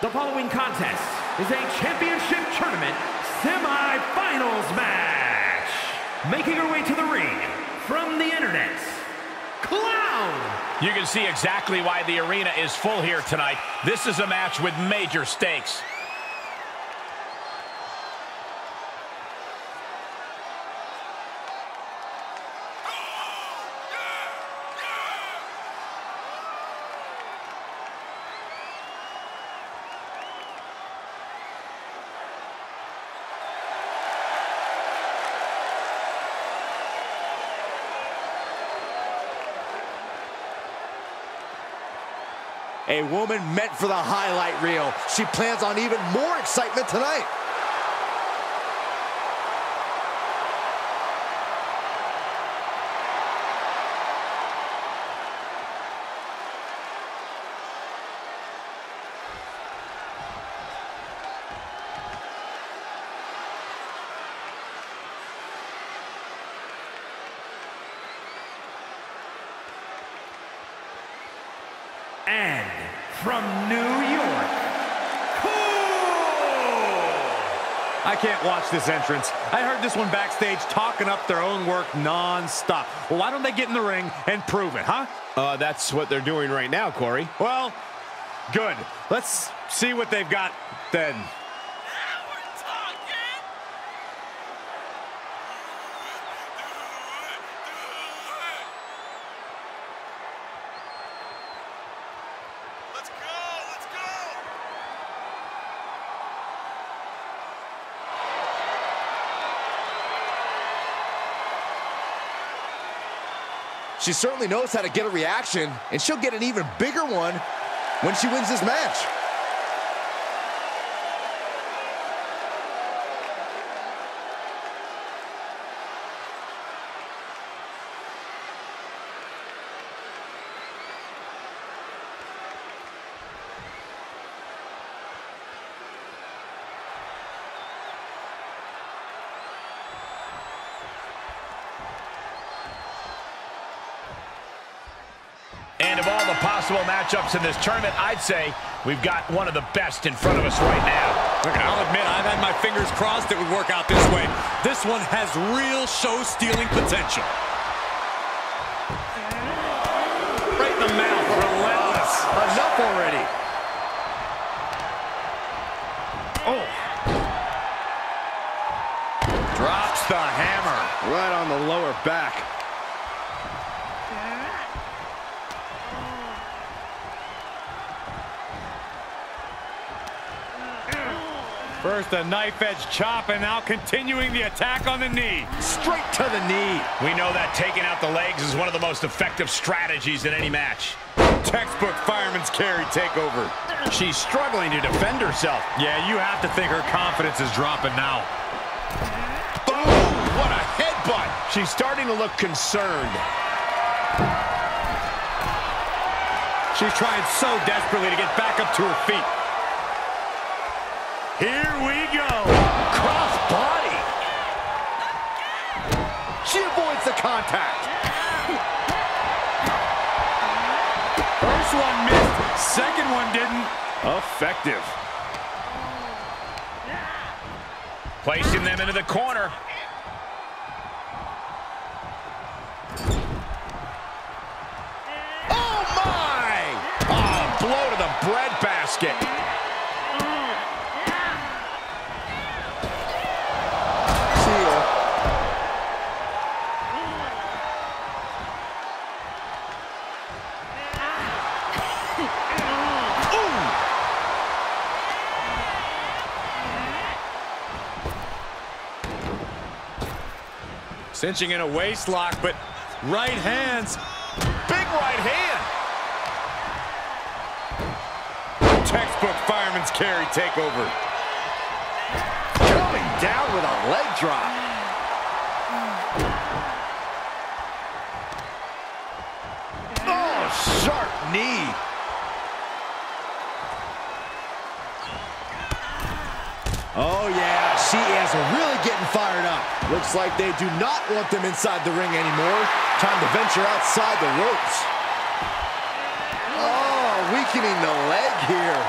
The following contest is a championship tournament semi-finals match. Making her way to the ring from the internet, Clown! You can see exactly why the arena is full here tonight. This is a match with major stakes. A woman meant for the highlight reel. She plans on even more excitement tonight. And from New York, Cool! I can't watch this entrance. I heard this one backstage talking up their own work non-stop. Well, why don't they get in the ring and prove it, huh? Uh, that's what they're doing right now, Corey. Well, good. Let's see what they've got then. Let's go! Let's go! She certainly knows how to get a reaction, and she'll get an even bigger one when she wins this match. Possible matchups in this tournament, I'd say we've got one of the best in front of us right now. Look, I'll admit, I've had my fingers crossed it would work out this way. This one has real show-stealing potential. Right in the mouth, relentless. Enough already. Oh. Drops the hammer. Right on the lower back. First a knife edge chop and now continuing the attack on the knee. Straight to the knee. We know that taking out the legs is one of the most effective strategies in any match. Textbook fireman's carry takeover. She's struggling to defend herself. Yeah, you have to think her confidence is dropping now. Boom! What a headbutt! She's starting to look concerned. She's trying so desperately to get back up to her feet. Here we go. Cross body. She avoids the contact. First one missed, second one didn't. Effective. Placing them into the corner. Oh, my! Oh, blow to the bread Cinching in a waist lock, but right hands. Big right hand. Textbook fireman's carry takeover. Coming down with a leg drop. Oh, sharp knee. Oh, yeah, she is really getting fired up. Looks like they do not want them inside the ring anymore. Time to venture outside the ropes. Oh, weakening the leg here.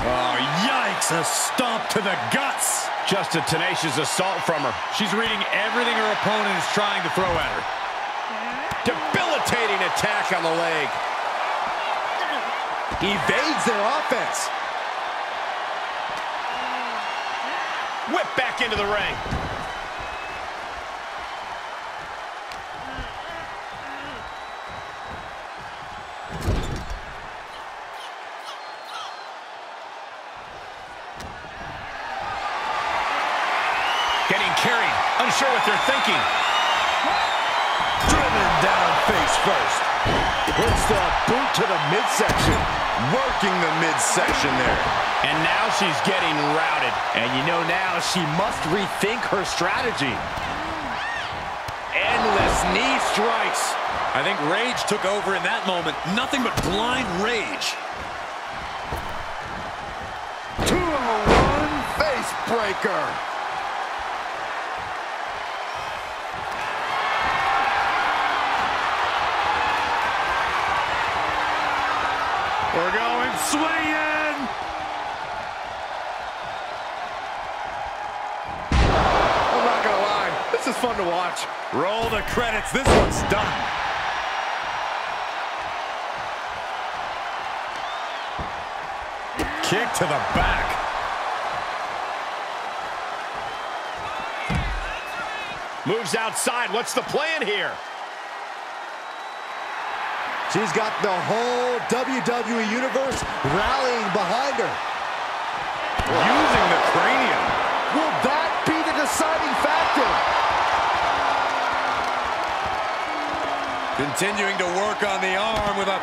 Oh, yikes, a stomp to the guts. Just a tenacious assault from her. She's reading everything her opponent is trying to throw at her. Debilitating attack on the leg. Evades their offense. Whip back into the ring. Getting carried. Unsure what they're thinking. Driven down face first. Puts the boot to the midsection. Working the midsection there. And now she's getting routed. And you know now she must rethink her strategy. Endless knee strikes. I think rage took over in that moment. Nothing but blind rage. 201 face breaker. Fun to watch. Roll the credits. This one's done. Kick to the back. Moves outside. What's the plan here? She's got the whole WWE Universe rallying behind her. Using Continuing to work on the arm with a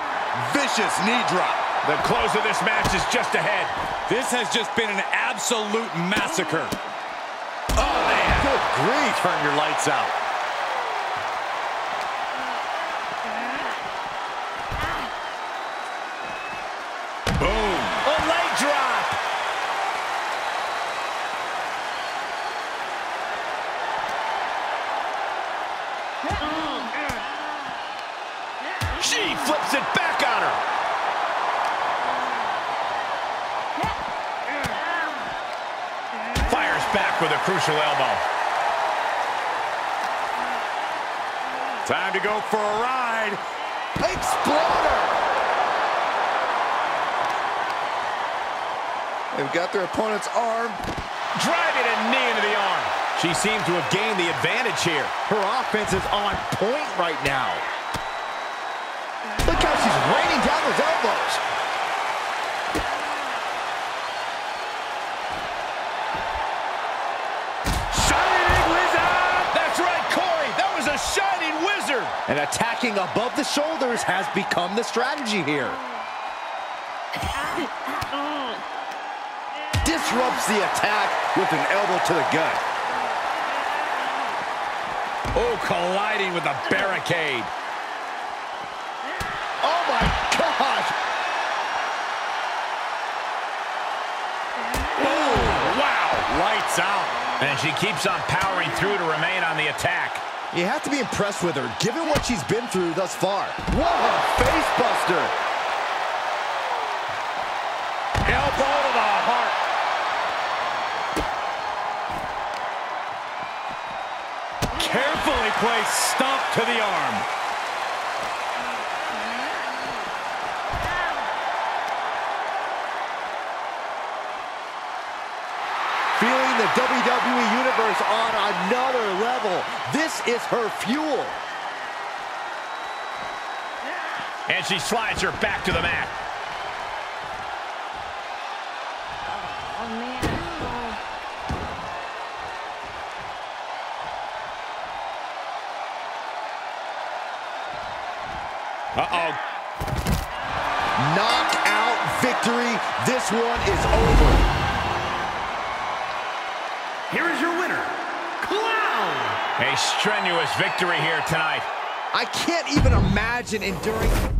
vicious knee drop. The close of this match is just ahead. This has just been an absolute massacre. Oh, man. Good grief. Turn your lights out. Boom. A leg drop. She flips it back on her. Fires back with a crucial elbow. Time to go for a ride. Exploder! They've got their opponent's arm. Driving a knee into the arm. She seems to have gained the advantage here. Her offense is on point right now. She's raining down those elbows. Shining Wizard! That's right, Corey. That was a Shining Wizard. And attacking above the shoulders has become the strategy here. Disrupts the attack with an elbow to the gut. Oh, colliding with a barricade. Out. And she keeps on powering through to remain on the attack. You have to be impressed with her, given what she's been through thus far. What a face buster! Elbow to the heart. Carefully placed stomp to the arm. The WWE Universe on another level. This is her fuel. And she slides her back to the mat. Oh, man. Uh-oh. Knockout victory. This one is over. Here is your winner, Clown! A strenuous victory here tonight. I can't even imagine enduring